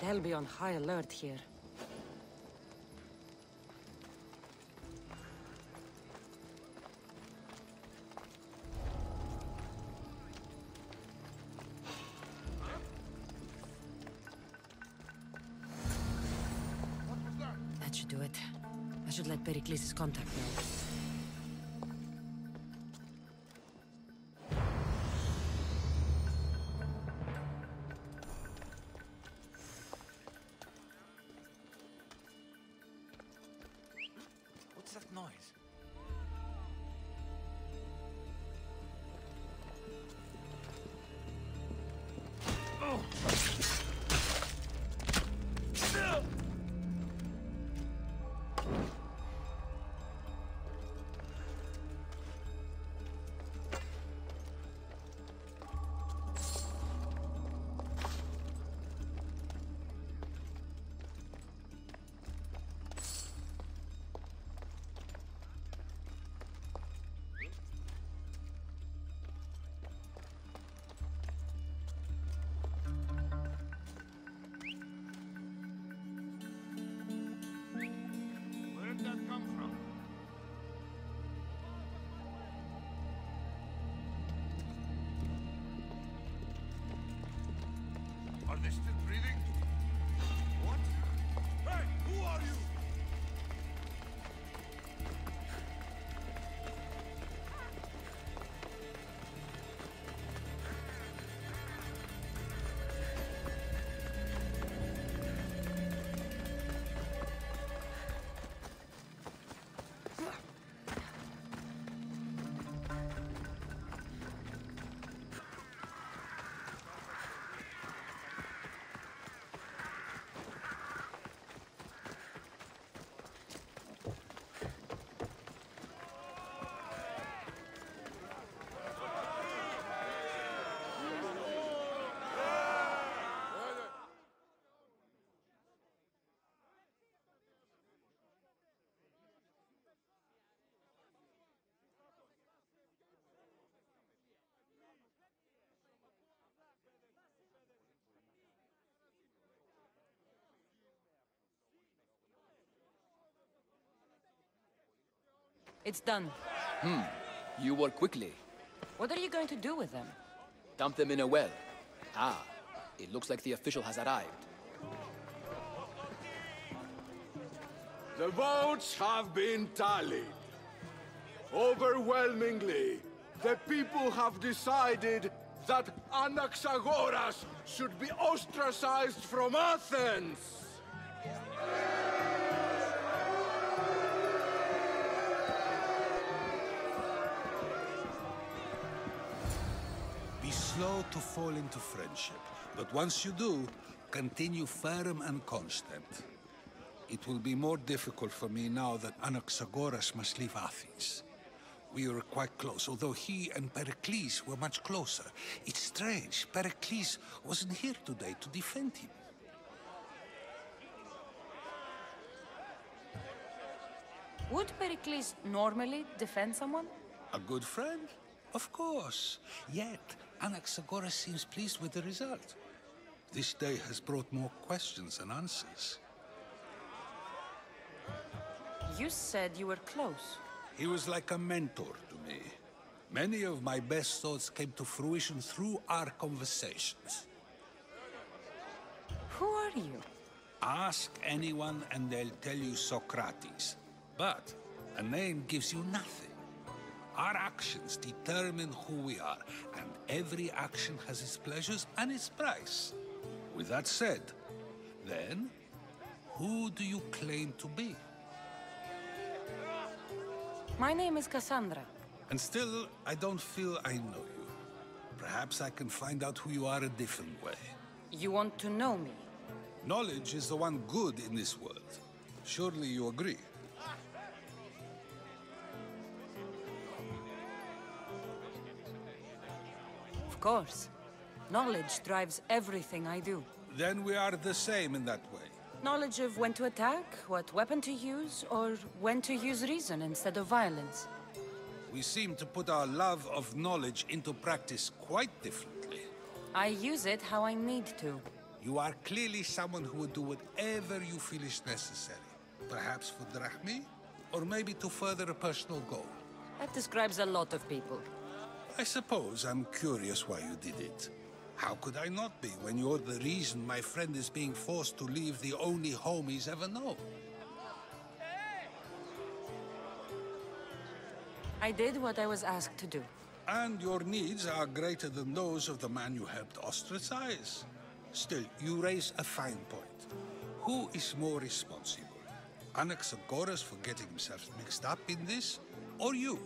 They'll be on high alert here. Are It's done. Hmm. You work quickly. What are you going to do with them? Dump them in a well. Ah, it looks like the official has arrived. The votes have been tallied. Overwhelmingly, the people have decided that Anaxagoras should be ostracized from Athens. Slow to fall into friendship, but once you do, continue firm and constant. It will be more difficult for me now that Anaxagoras must leave Athens. We were quite close, although he and Pericles were much closer. It's strange, Pericles wasn't here today to defend him. Would Pericles normally defend someone? A good friend? Of course. Yet, Anaxagoras seems pleased with the result. This day has brought more questions than answers. You said you were close. He was like a mentor to me. Many of my best thoughts came to fruition through our conversations. Who are you? Ask anyone and they'll tell you Socrates. But a name gives you nothing. Our actions determine who we are, and every action has its pleasures and its price. With that said, then, who do you claim to be? My name is Cassandra. And still, I don't feel I know you. Perhaps I can find out who you are a different way. You want to know me? Knowledge is the one good in this world. Surely you agree. Course. Knowledge drives everything I do. Then we are the same in that way. Knowledge of when to attack, what weapon to use, or when to use reason instead of violence. We seem to put our love of knowledge into practice quite differently. I use it how I need to. You are clearly someone who would do whatever you feel is necessary. Perhaps for Drachmae, or maybe to further a personal goal. That describes a lot of people. I suppose I'm curious why you did it. How could I not be when you're the reason my friend is being forced to leave the only home he's ever known? I did what I was asked to do. And your needs are greater than those of the man you helped ostracize. Still, you raise a fine point. Who is more responsible? Anaxagoras for getting himself mixed up in this, or you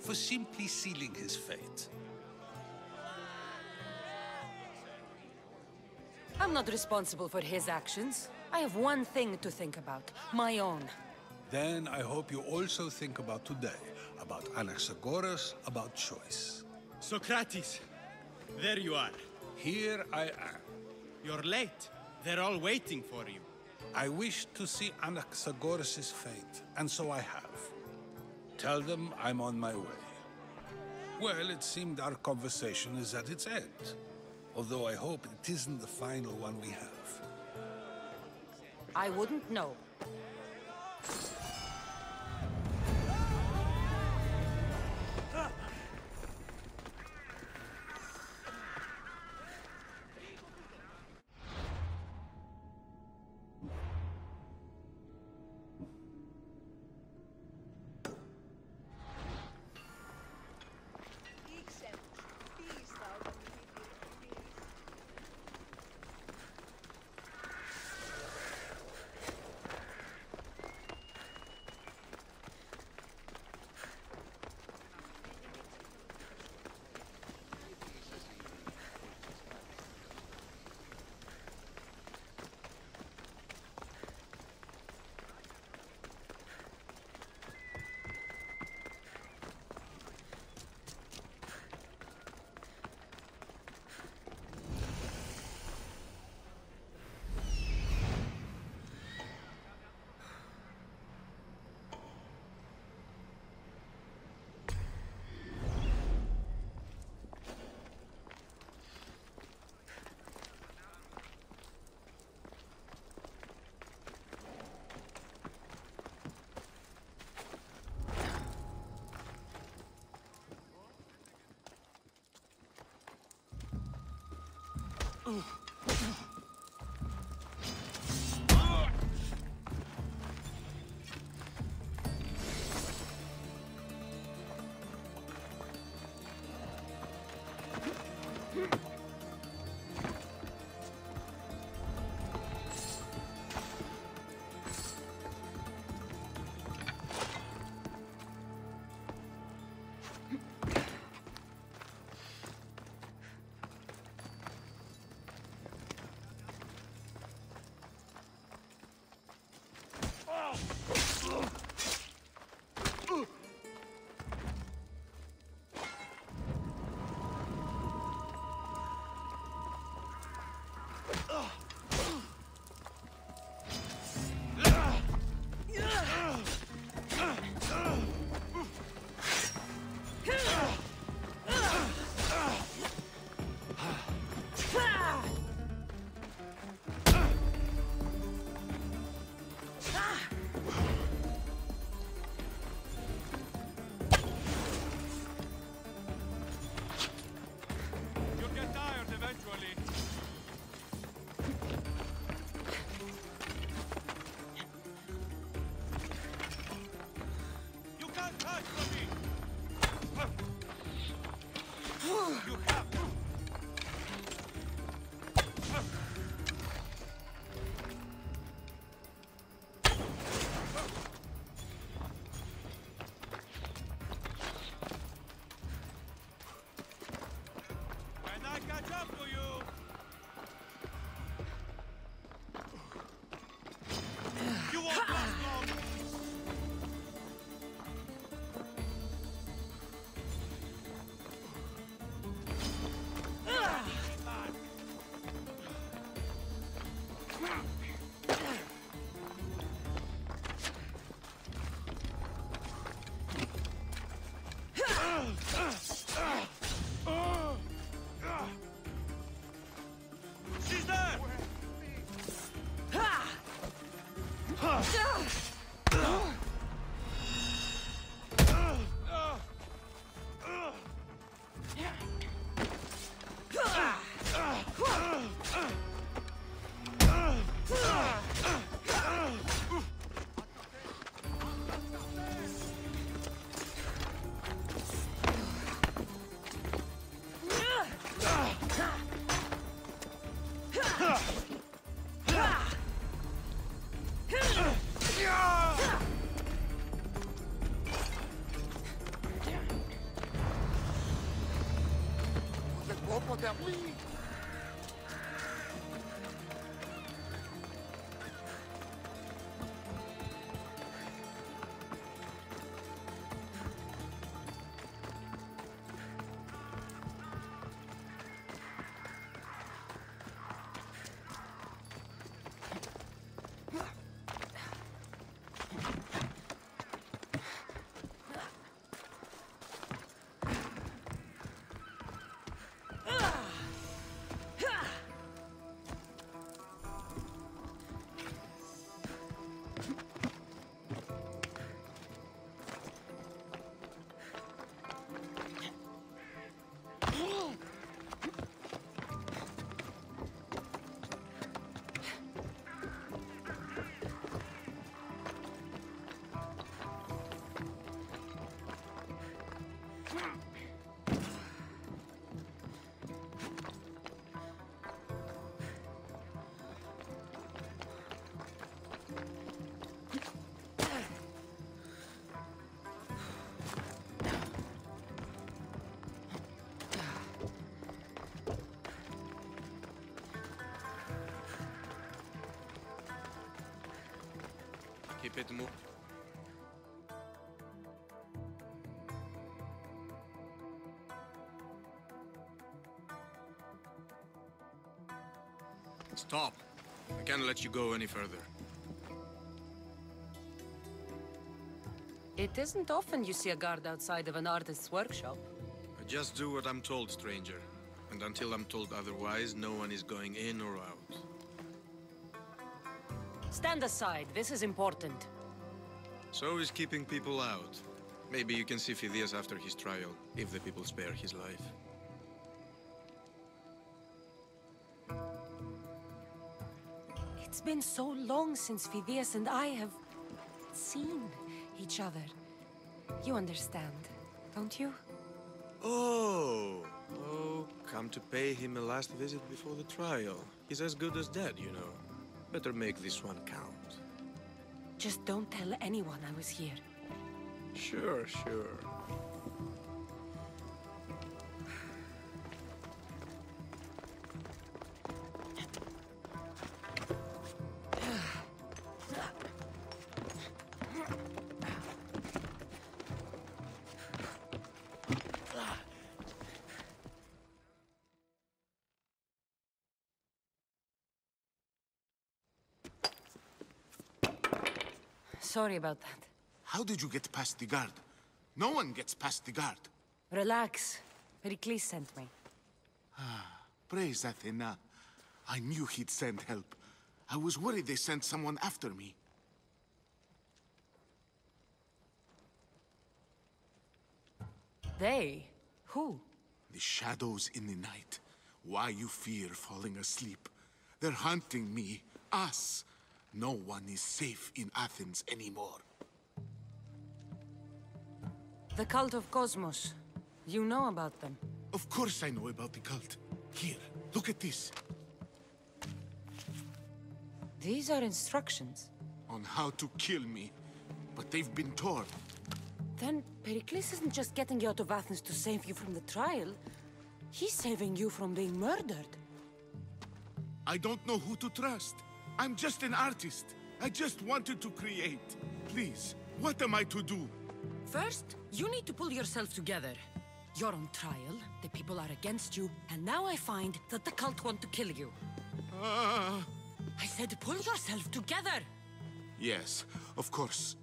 for simply sealing his fate? I'm not responsible for his actions. I have one thing to think about. My own. Then I hope you also think about today, about Anaxagoras, about choice. Socrates, there you are. Here I am. You're late. They're all waiting for you. I wish to see Anaxagoras' fate, and so I have. Tell them I'm on my way. Well, it seemed our conversation is at its end. Although I hope it isn't the final one we have. I wouldn't know. You'll Keep it moving. Stop. I can't let you go any further. It isn't often you see a guard outside of an artist's workshop. I just do what I'm told, stranger. And until I'm told otherwise, no one is going in or out. Stand aside, this is important. So is keeping people out. Maybe you can see Phidias after his trial, if the people spare his life. It's been so long since Phidias and I have seen each other. You understand, don't you? Oh! Oh, come to pay him a last visit before the trial. He's as good as dead, you know. Better make this one count. Just don't tell anyone I was here. Sure, sure. Sorry about that. How did you get past the guard? No one gets past the guard. Relax. Pericles sent me. Ah, praise Athena. I knew he'd send help. I was worried they sent someone after me. They? Who? The shadows in the night. Why you fear falling asleep? They're hunting me, us. No one is safe in Athens anymore. The cult of Kosmos. You know about them. Of course I know about the cult. Here, look at this. These are instructions. On how to kill me. But they've been torn. Then Pericles isn't just getting you out of Athens to save you from the trial. He's saving you from being murdered. I don't know who to trust. I'm just an artist. I just wanted to create. Please, what am I to do? First, you need to pull yourself together. You're on trial, the people are against you, and now I find that the cult want to kill you. Ah, I said pull yourself together! yes, of course.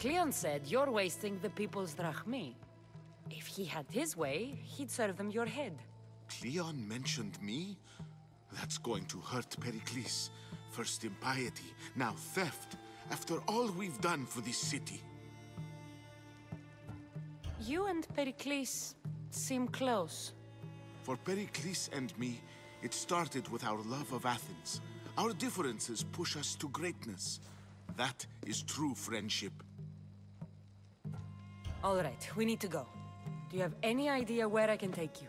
Cleon said you're wasting the people's drachmae. If he had his way, he'd serve them your head. Cleon mentioned me? That's going to hurt Pericles. First impiety, now theft. After all we've done for this city. You and Pericles seem close. For Pericles and me, it started with our love of Athens. Our differences push us to greatness. That is true friendship. All right, we need to go. Do you have any idea where I can take you?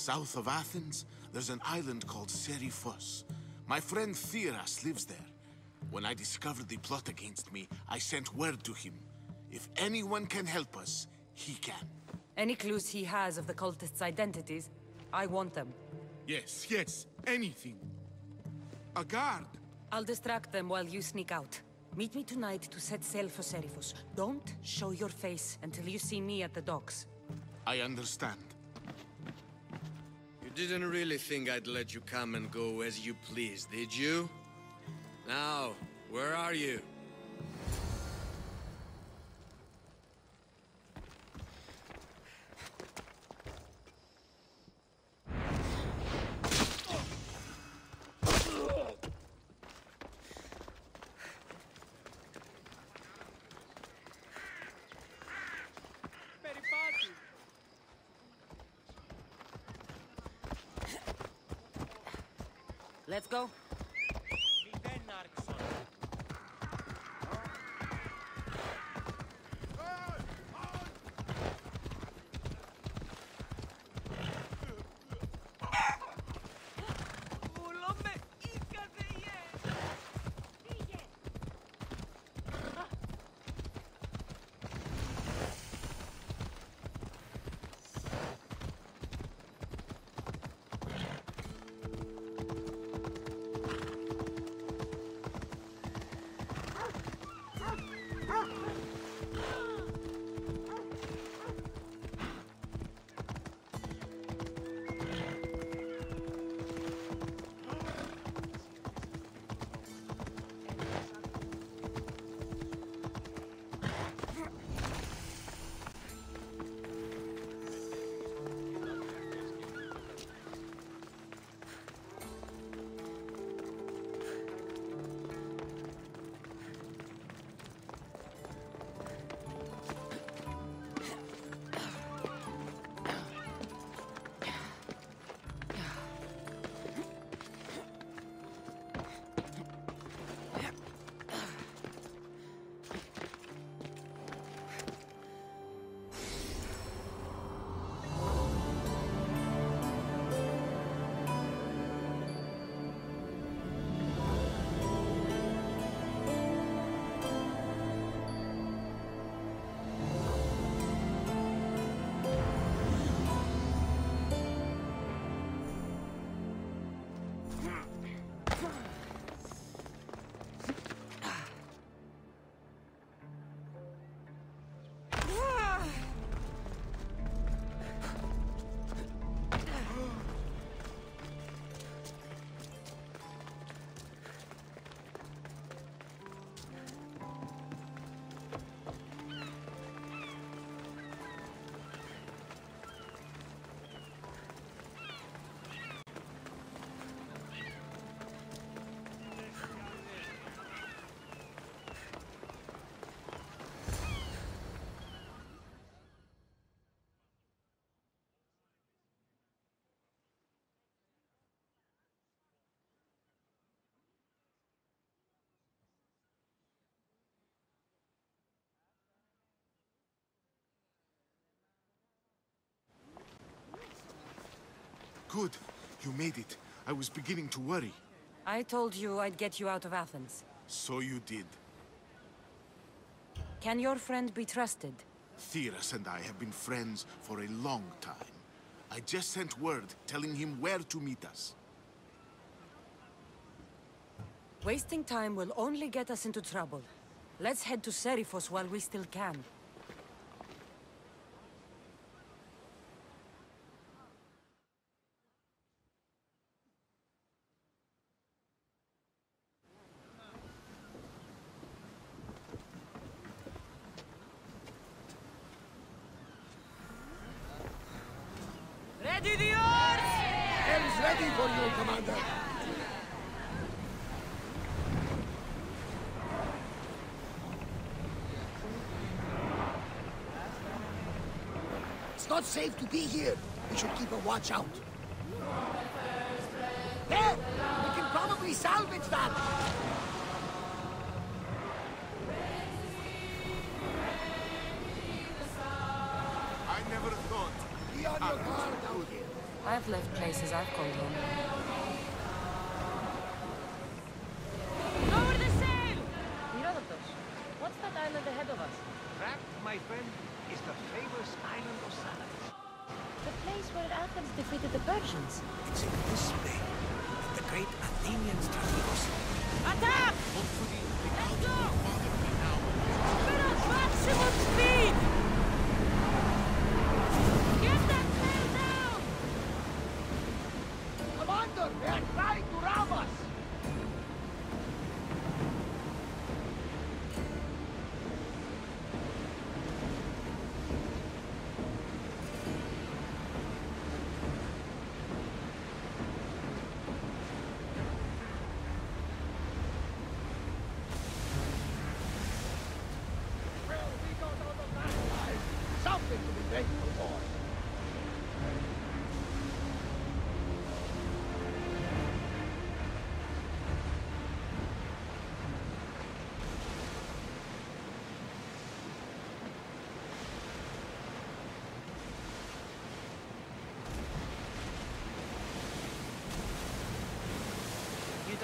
South of Athens, there's an island called Seriphos. My friend Theras lives there. When I discovered the plot against me, I sent word to him. If anyone can help us, he can. Any clues he has of the cultists' identities, I want them. Yes, yes, anything. A guard. I'll distract them while you sneak out. Meet me tonight to set sail for Seriphos. Don't show your face until you see me at the docks. I understand. Didn't really think I'd let you come and go as you please, did you? Now, where are you? Let's go. Good. You made it. I was beginning to worry. I told you I'd get you out of Athens. So you did. Can your friend be trusted? Theras and I have been friends for a long time. I just sent word telling him where to meet us. Wasting time will only get us into trouble. Let's head to Seriphos while we still can. For you, Commander. It's not safe to be here. We should keep a watch out. There! We can probably salvage that! I've left places I've called home. Lower the sail! Herodotus, what's that island ahead of us? That, my friend, is the famous island of Salamis. The place where Athens defeated the Persians. It's in this bay that the great Athenian strategos Attack! Let's go! bother me now. We're at maximum speed!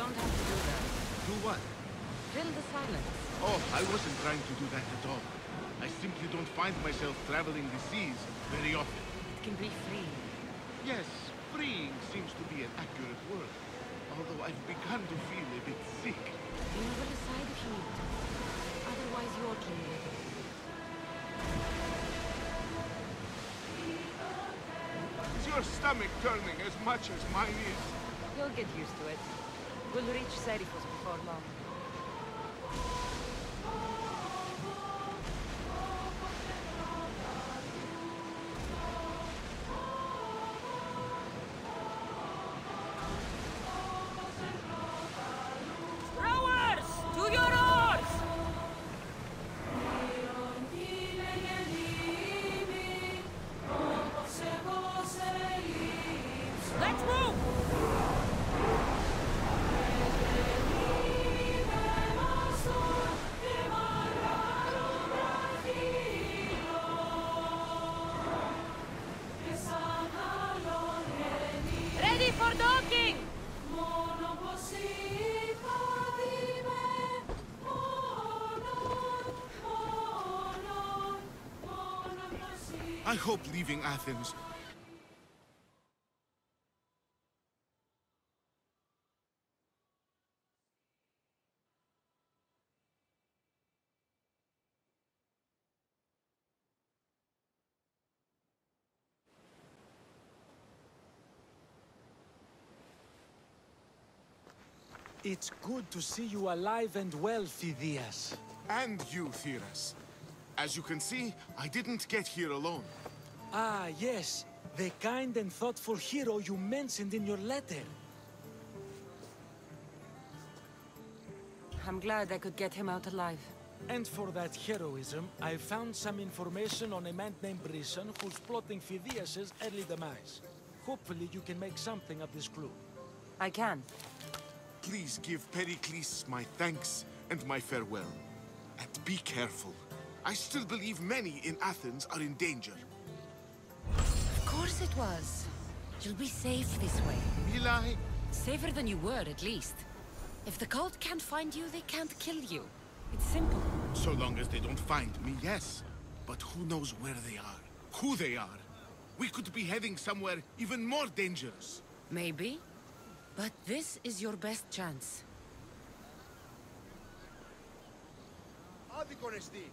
Don't have to do that. Do what? Fill the silence. Oh, I wasn't trying to do that at all. I simply don't find myself traveling the seas very often. It can be free. Yes, freeing seems to be an accurate word. Although I've begun to feel a bit sick. You will decide if you need to. Otherwise, you're. Is your stomach turning as much as mine is? You'll get used to it. We'll reach Serifos before long. I hope leaving Athens It's good to see you alive and well, Phidias. and you, Theras. As you can see, I didn't get here alone. Ah, yes. The kind and thoughtful hero you mentioned in your letter. I'm glad I could get him out alive. And for that heroism, I found some information on a man named Brisson who's plotting Phidias' early demise. Hopefully you can make something of this clue. I can. Please give Pericles my thanks and my farewell. And be careful. I still believe many in Athens are in danger. Of course it was. You'll be safe this way. Will I? Safer than you were, at least. If the cult can't find you, they can't kill you. It's simple. So long as they don't find me, yes. But who knows where they are? Who they are? We could be heading somewhere even more dangerous. Maybe. But this is your best chance. Άδικον εστί.